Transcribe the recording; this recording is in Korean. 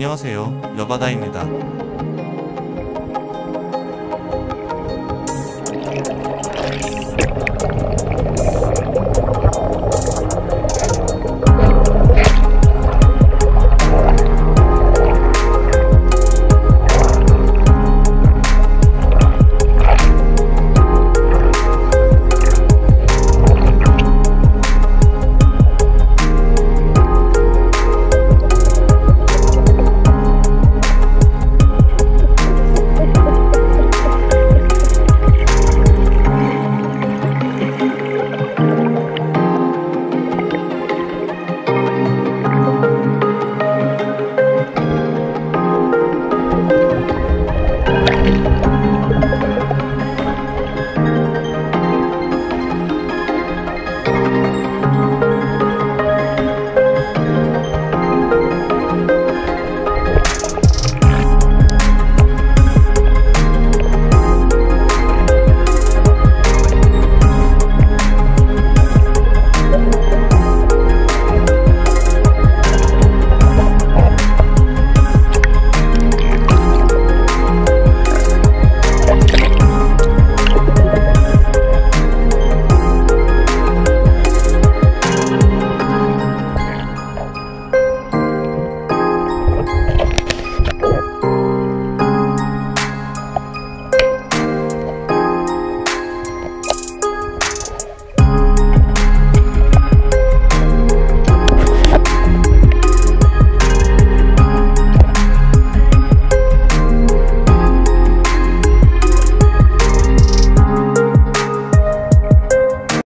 안녕하세요, 여바다입니다.